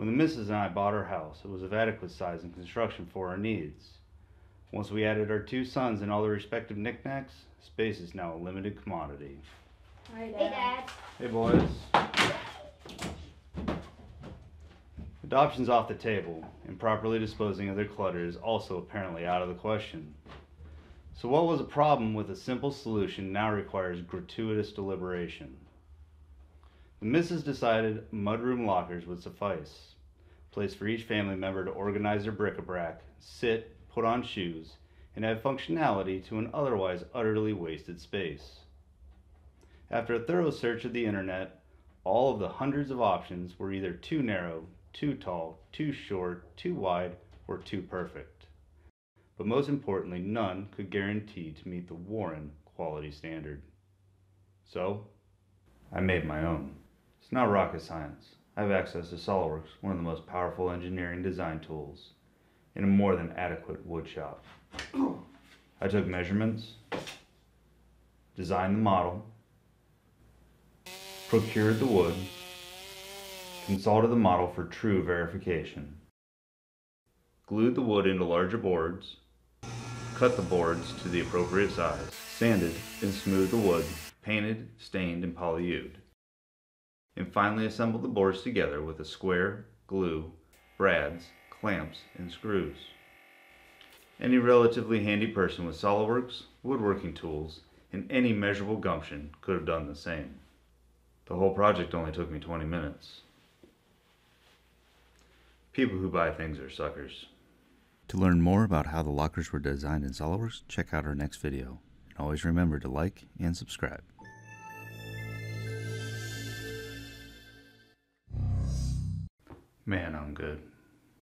When the missus and I bought our house, it was of adequate size and construction for our needs. Once we added our two sons and all their respective knickknacks, space is now a limited commodity. Hey, Hey, Dad. Hey, boys. Adoption's off the table, and properly disposing of their clutter is also apparently out of the question. So, what was a problem with a simple solution now requires gratuitous deliberation? The missus decided mudroom lockers would suffice. Place for each family member to organize their bric-a-brac, sit, put on shoes, and add functionality to an otherwise utterly wasted space. After a thorough search of the internet, all of the hundreds of options were either too narrow, too tall, too short, too wide, or too perfect. But most importantly, none could guarantee to meet the Warren quality standard. So, I made my own. It's not rocket science. I have access to SOLIDWORKS, one of the most powerful engineering design tools, in a more than adequate woodshop. I took measurements, designed the model, procured the wood, consulted the model for true verification, glued the wood into larger boards, cut the boards to the appropriate size, sanded and smoothed the wood, painted, stained, and polyewed, and finally assembled the boards together with a square, glue, brads, clamps, and screws. Any relatively handy person with SOLIDWORKS, woodworking tools, and any measurable gumption could have done the same. The whole project only took me 20 minutes. People who buy things are suckers. To learn more about how the lockers were designed in SOLIDWORKS, check out our next video. And always remember to like and subscribe. Man, I'm good.